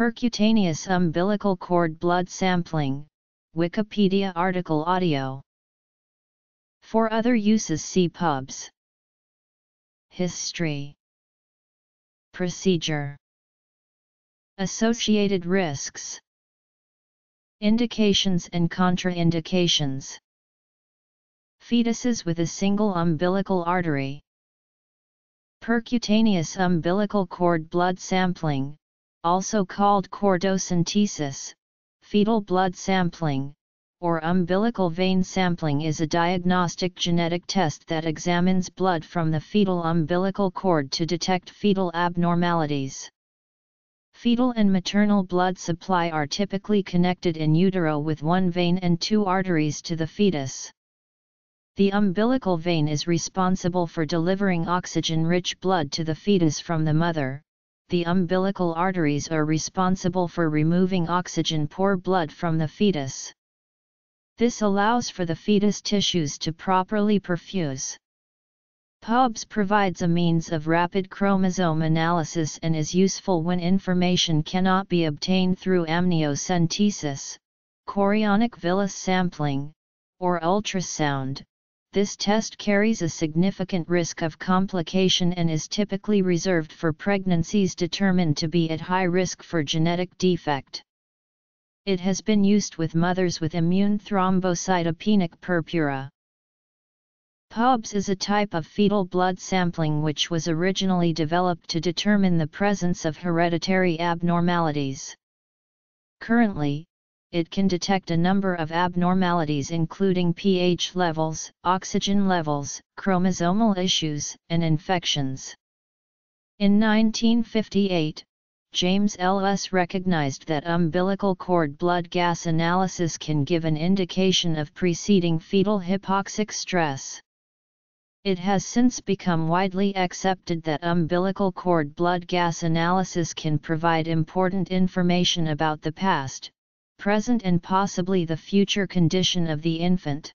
Percutaneous umbilical cord blood sampling, Wikipedia article audio. For other uses see pubs. History. Procedure. Associated risks. Indications and contraindications. Fetuses with a single umbilical artery. Percutaneous umbilical cord blood sampling, also called cordocentesis, fetal blood sampling, or umbilical vein sampling is a diagnostic genetic test that examines blood from the fetal umbilical cord to detect fetal abnormalities. Fetal and maternal blood supply are typically connected in utero with one vein and two arteries to the fetus. The umbilical vein is responsible for delivering oxygen-rich blood to the fetus from the mother, the umbilical arteries are responsible for removing oxygen-poor blood from the fetus. This allows for the fetus tissues to properly perfuse. PUBS provides a means of rapid chromosome analysis and is useful when information cannot be obtained through amniocentesis, chorionic villus sampling, or ultrasound, this test carries a significant risk of complication and is typically reserved for pregnancies determined to be at high risk for genetic defect. It has been used with mothers with immune thrombocytopenic purpura. PUBS is a type of fetal blood sampling which was originally developed to determine the presence of hereditary abnormalities. Currently, it can detect a number of abnormalities including pH levels, oxygen levels, chromosomal issues, and infections. In 1958, James L. S. recognized that umbilical cord blood gas analysis can give an indication of preceding fetal hypoxic stress. It has since become widely accepted that umbilical cord blood gas analysis can provide important information about the past, present and possibly the future condition of the infant.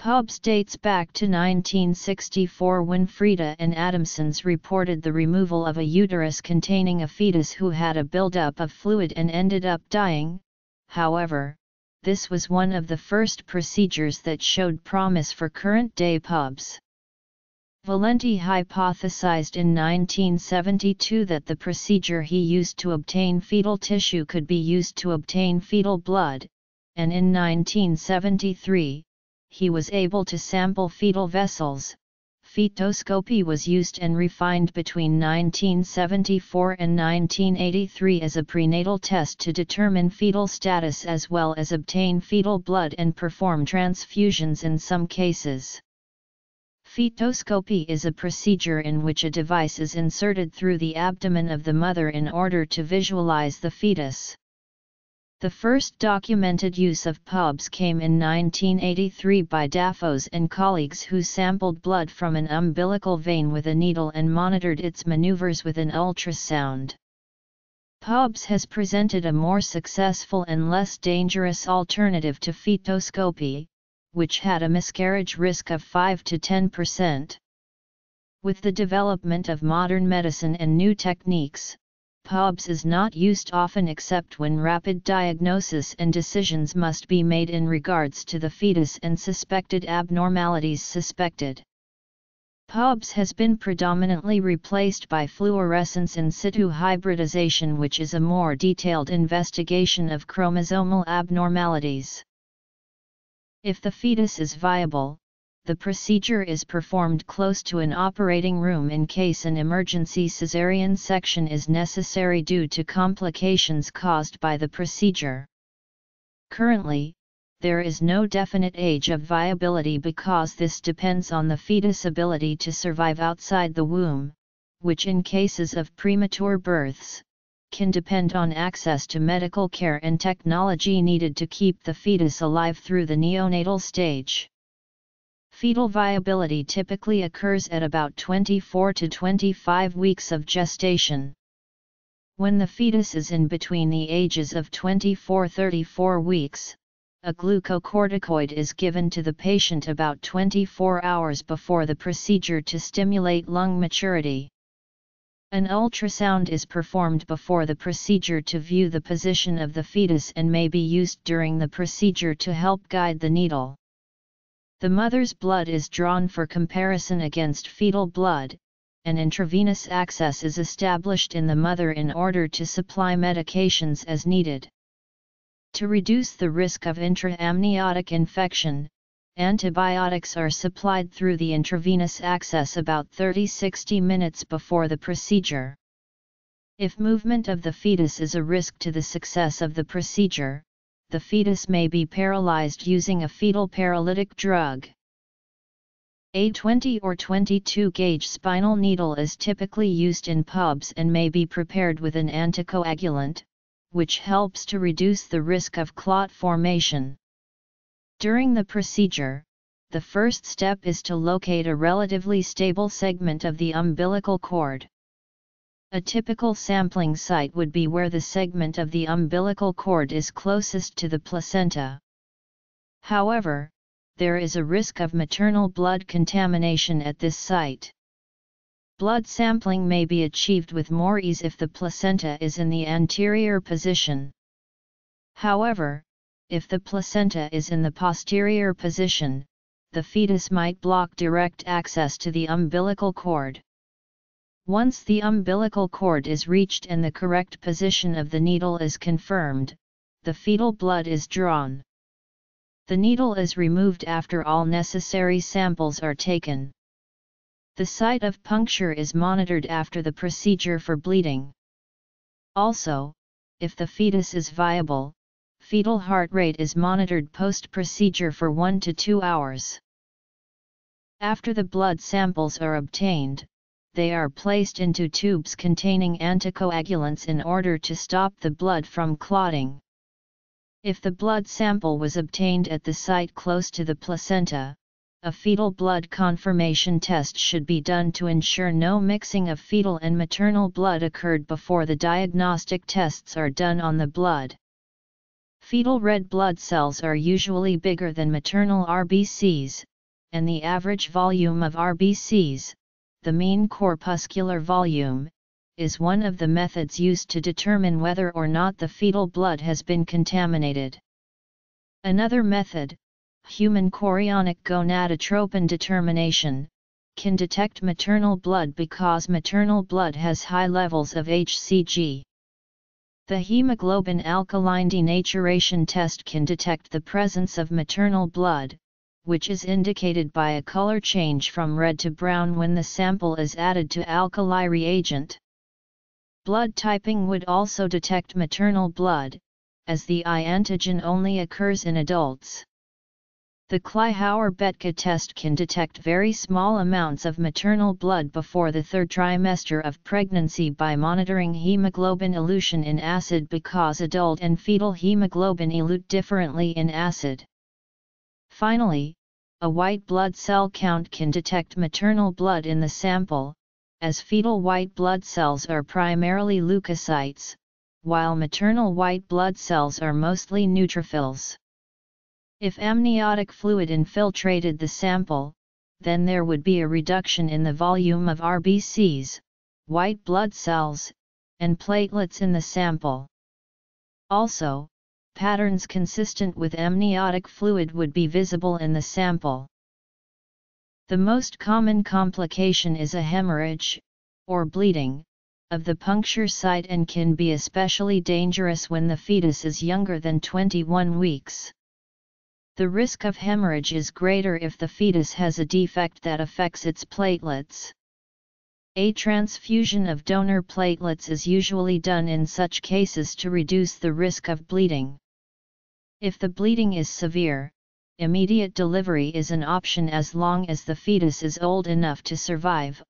Pubs dates back to 1964 when Freda and Adamsons reported the removal of a uterus containing a fetus who had a buildup of fluid and ended up dying, however, this was one of the first procedures that showed promise for current-day pubs. Valenti hypothesized in 1972 that the procedure he used to obtain fetal tissue could be used to obtain fetal blood, and in 1973, he was able to sample fetal vessels. Fetoscopy was used and refined between 1974 and 1983 as a prenatal test to determine fetal status as well as obtain fetal blood and perform transfusions in some cases. Fetoscopy is a procedure in which a device is inserted through the abdomen of the mother in order to visualize the fetus. The first documented use of PUBS came in 1983 by Daffos and colleagues who sampled blood from an umbilical vein with a needle and monitored its maneuvers with an ultrasound. PUBS has presented a more successful and less dangerous alternative to fetoscopy, which had a miscarriage risk of 5 to 10%. With the development of modern medicine and new techniques, PUBS is not used often except when rapid diagnosis and decisions must be made in regards to the fetus and suspected abnormalities suspected. PUBS has been predominantly replaced by fluorescence in situ hybridization which is a more detailed investigation of chromosomal abnormalities. If the fetus is viable, the procedure is performed close to an operating room in case an emergency caesarean section is necessary due to complications caused by the procedure. Currently, there is no definite age of viability because this depends on the fetus' ability to survive outside the womb, which in cases of premature births, can depend on access to medical care and technology needed to keep the fetus alive through the neonatal stage. Fetal viability typically occurs at about 24 to 25 weeks of gestation. When the fetus is in between the ages of 24-34 weeks, a glucocorticoid is given to the patient about 24 hours before the procedure to stimulate lung maturity. An ultrasound is performed before the procedure to view the position of the fetus and may be used during the procedure to help guide the needle. The mother's blood is drawn for comparison against fetal blood, and intravenous access is established in the mother in order to supply medications as needed. To reduce the risk of intraamniotic infection, antibiotics are supplied through the intravenous access about 30-60 minutes before the procedure. If movement of the fetus is a risk to the success of the procedure, the fetus may be paralyzed using a fetal paralytic drug. A 20 or 22 gauge spinal needle is typically used in pubs and may be prepared with an anticoagulant, which helps to reduce the risk of clot formation. During the procedure, the first step is to locate a relatively stable segment of the umbilical cord. A typical sampling site would be where the segment of the umbilical cord is closest to the placenta. However, there is a risk of maternal blood contamination at this site. Blood sampling may be achieved with more ease if the placenta is in the anterior position. However, if the placenta is in the posterior position, the fetus might block direct access to the umbilical cord. Once the umbilical cord is reached and the correct position of the needle is confirmed, the fetal blood is drawn. The needle is removed after all necessary samples are taken. The site of puncture is monitored after the procedure for bleeding. Also, if the fetus is viable, fetal heart rate is monitored post-procedure for 1 to 2 hours. After the blood samples are obtained, they are placed into tubes containing anticoagulants in order to stop the blood from clotting. If the blood sample was obtained at the site close to the placenta, a fetal blood confirmation test should be done to ensure no mixing of fetal and maternal blood occurred before the diagnostic tests are done on the blood. Fetal red blood cells are usually bigger than maternal RBCs, and the average volume of RBCs, the mean corpuscular volume, is one of the methods used to determine whether or not the fetal blood has been contaminated. Another method, human chorionic gonadotropin determination, can detect maternal blood because maternal blood has high levels of HCG. The hemoglobin alkaline denaturation test can detect the presence of maternal blood, which is indicated by a color change from red to brown when the sample is added to alkali reagent. Blood typing would also detect maternal blood, as the I antigen only occurs in adults. The Kleihauer-Betke test can detect very small amounts of maternal blood before the third trimester of pregnancy by monitoring hemoglobin elution in acid because adult and fetal hemoglobin elute differently in acid. Finally, a white blood cell count can detect maternal blood in the sample, as fetal white blood cells are primarily leukocytes, while maternal white blood cells are mostly neutrophils. If amniotic fluid infiltrated the sample, then there would be a reduction in the volume of RBCs, white blood cells, and platelets in the sample. Also, patterns consistent with amniotic fluid would be visible in the sample. The most common complication is a hemorrhage, or bleeding, of the puncture site and can be especially dangerous when the fetus is younger than 21 weeks. The risk of hemorrhage is greater if the fetus has a defect that affects its platelets. A transfusion of donor platelets is usually done in such cases to reduce the risk of bleeding. If the bleeding is severe, immediate delivery is an option as long as the fetus is old enough to survive,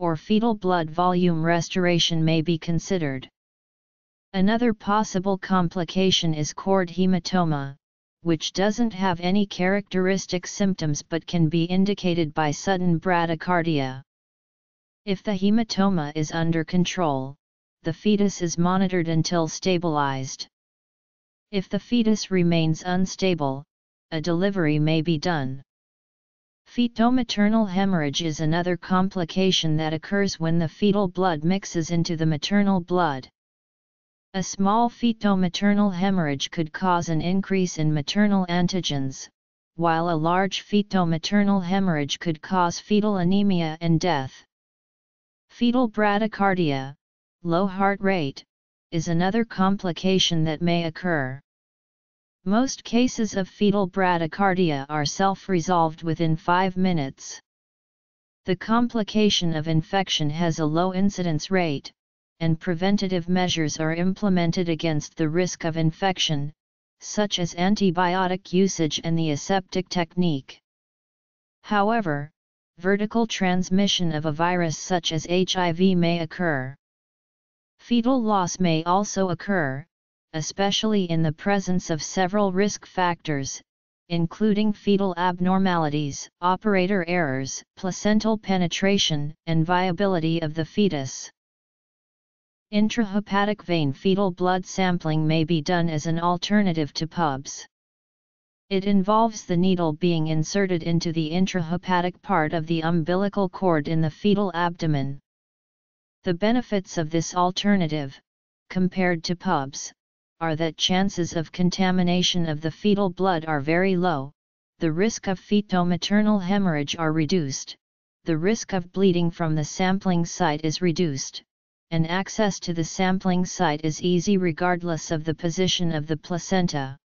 or fetal blood volume restoration may be considered. Another possible complication is cord hematoma, which doesn't have any characteristic symptoms but can be indicated by sudden bradycardia. If the hematoma is under control, the fetus is monitored until stabilized. If the fetus remains unstable, a delivery may be done. Fetal-maternal hemorrhage is another complication that occurs when the fetal blood mixes into the maternal blood. A small fetal-maternal hemorrhage could cause an increase in maternal antigens, while a large fetal-maternal hemorrhage could cause fetal anemia and death. Fetal bradycardia, low heart rate, is another complication that may occur. Most cases of fetal bradycardia are self-resolved within 5 minutes. The complication of infection has a low incidence rate, and preventative measures are implemented against the risk of infection, such as antibiotic usage and the aseptic technique. However, vertical transmission of a virus such as HIV may occur. Fetal loss may also occur, especially in the presence of several risk factors, including fetal abnormalities, operator errors, placental penetration, and viability of the fetus. Intrahepatic vein fetal blood sampling may be done as an alternative to PUBS. It involves the needle being inserted into the intrahepatic part of the umbilical cord in the fetal abdomen. The benefits of this alternative, compared to PUBS, are that chances of contamination of the fetal blood are very low, the risk of fetal-maternal hemorrhage are reduced, the risk of bleeding from the sampling site is reduced, and access to the sampling site is easy regardless of the position of the placenta.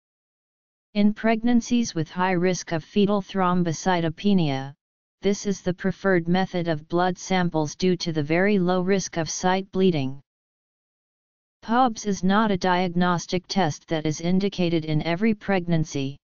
In pregnancies with high risk of fetal thrombocytopenia, this is the preferred method of blood samples due to the very low risk of site bleeding. PUBS is not a diagnostic test that is indicated in every pregnancy.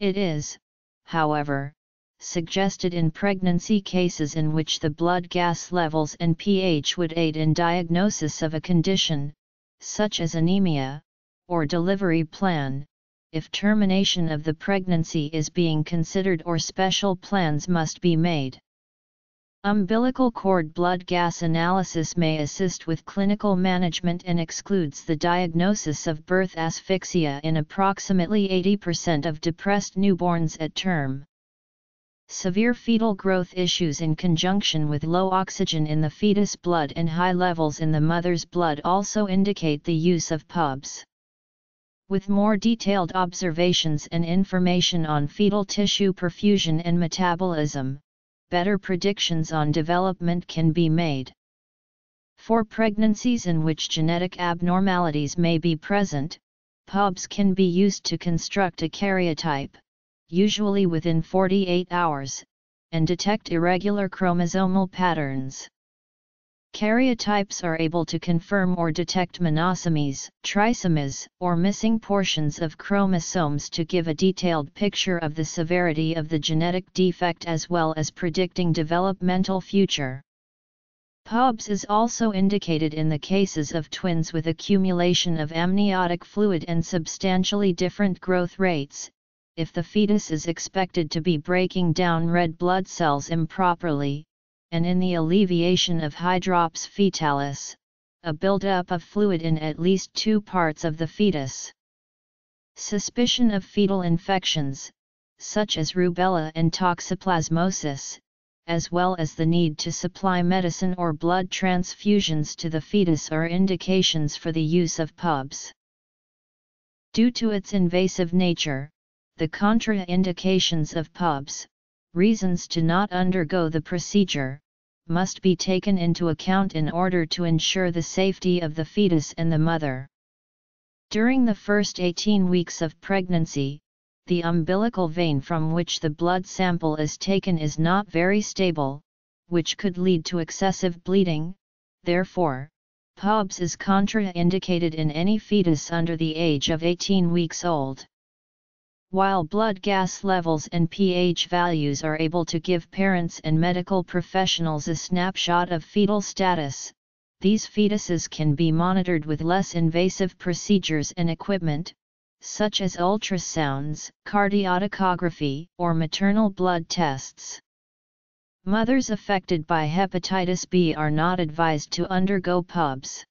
It is, however, suggested in pregnancy cases in which the blood gas levels and pH would aid in diagnosis of a condition, such as anemia, or delivery plan, if termination of the pregnancy is being considered or special plans must be made. Umbilical cord blood gas analysis may assist with clinical management and excludes the diagnosis of birth asphyxia in approximately 80% of depressed newborns at term. Severe fetal growth issues in conjunction with low oxygen in the fetus blood and high levels in the mother's blood also indicate the use of PUBS. With more detailed observations and information on fetal tissue perfusion and metabolism, better predictions on development can be made. For pregnancies in which genetic abnormalities may be present, PUBS can be used to construct a karyotype, usually within 48 hours, and detect irregular chromosomal patterns. Karyotypes are able to confirm or detect monosomies, trisomies, or missing portions of chromosomes to give a detailed picture of the severity of the genetic defect as well as predicting developmental future. PUBS is also indicated in the cases of twins with accumulation of amniotic fluid and substantially different growth rates, if the fetus is expected to be breaking down red blood cells improperly, and in the alleviation of hydrops fetalis, a buildup of fluid in at least two parts of the fetus. Suspicion of fetal infections, such as rubella and toxoplasmosis, as well as the need to supply medicine or blood transfusions to the fetus are indications for the use of PUBS. Due to its invasive nature, the contraindications of PUBS, reasons to not undergo the procedure, must be taken into account in order to ensure the safety of the fetus and the mother. During the first 18 weeks of pregnancy, the umbilical vein from which the blood sample is taken is not very stable, which could lead to excessive bleeding, therefore, PUBS is contraindicated in any fetus under the age of 18 weeks old. While blood gas levels and pH values are able to give parents and medical professionals a snapshot of fetal status, these fetuses can be monitored with less invasive procedures and equipment, such as ultrasounds, cardiotocography, or maternal blood tests. Mothers affected by hepatitis B are not advised to undergo PUBS.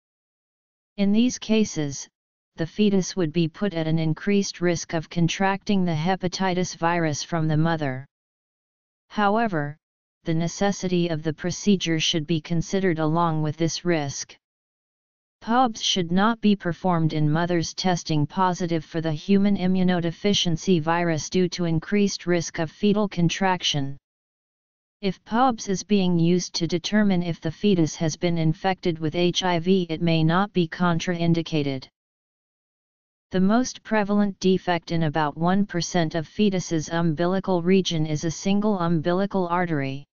In these cases, the fetus would be put at an increased risk of contracting the hepatitis virus from the mother. However, the necessity of the procedure should be considered along with this risk. PUBS should not be performed in mothers testing positive for the human immunodeficiency virus due to increased risk of fetal contraction. If PUBS is being used to determine if the fetus has been infected with HIV it may not be contraindicated. The most prevalent defect in about 1% of fetuses' umbilical region is a single umbilical artery.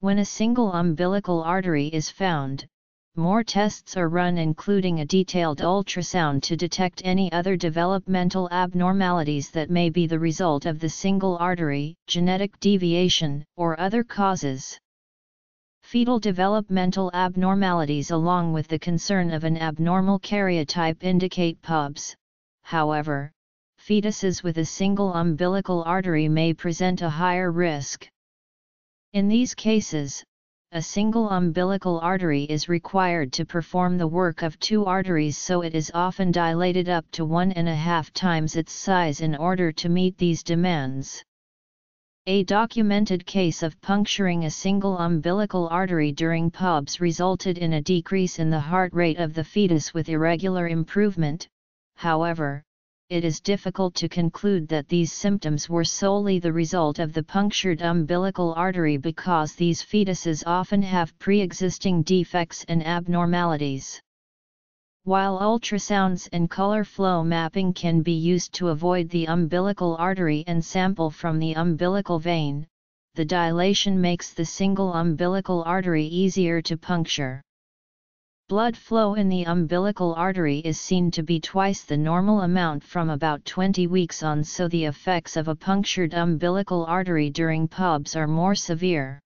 When a single umbilical artery is found, more tests are run including a detailed ultrasound to detect any other developmental abnormalities that may be the result of the single artery, genetic deviation, or other causes. Fetal developmental abnormalities along with the concern of an abnormal karyotype indicate PUBS, however, fetuses with a single umbilical artery may present a higher risk. In these cases, a single umbilical artery is required to perform the work of two arteries so it is often dilated up to one and a half times its size in order to meet these demands. A documented case of puncturing a single umbilical artery during PUBS resulted in a decrease in the heart rate of the fetus with irregular improvement, however, it is difficult to conclude that these symptoms were solely the result of the punctured umbilical artery because these fetuses often have pre-existing defects and abnormalities. While ultrasounds and color flow mapping can be used to avoid the umbilical artery and sample from the umbilical vein, the dilation makes the single umbilical artery easier to puncture. Blood flow in the umbilical artery is seen to be twice the normal amount from about 20 weeks on so the effects of a punctured umbilical artery during PUBS are more severe.